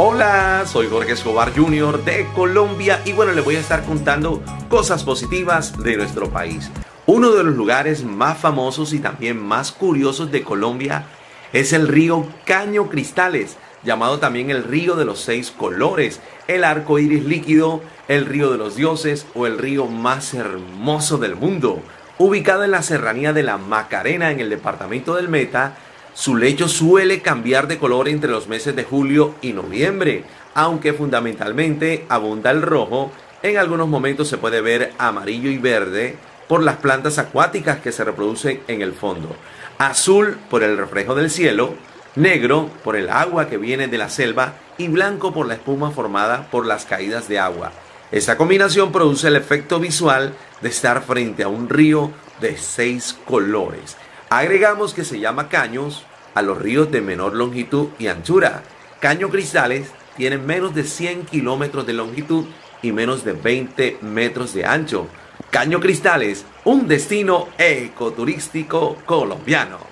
Hola, soy Jorge Escobar Jr. de Colombia y bueno, les voy a estar contando cosas positivas de nuestro país. Uno de los lugares más famosos y también más curiosos de Colombia es el río Caño Cristales, llamado también el río de los seis colores, el arco iris líquido, el río de los dioses o el río más hermoso del mundo. Ubicado en la serranía de la Macarena en el departamento del Meta, su lecho suele cambiar de color entre los meses de julio y noviembre, aunque fundamentalmente abunda el rojo, en algunos momentos se puede ver amarillo y verde por las plantas acuáticas que se reproducen en el fondo, azul por el reflejo del cielo, negro por el agua que viene de la selva y blanco por la espuma formada por las caídas de agua. Esta combinación produce el efecto visual de estar frente a un río de seis colores. Agregamos que se llama caños a los ríos de menor longitud y anchura. Caño Cristales tiene menos de 100 kilómetros de longitud y menos de 20 metros de ancho. Caño Cristales, un destino ecoturístico colombiano.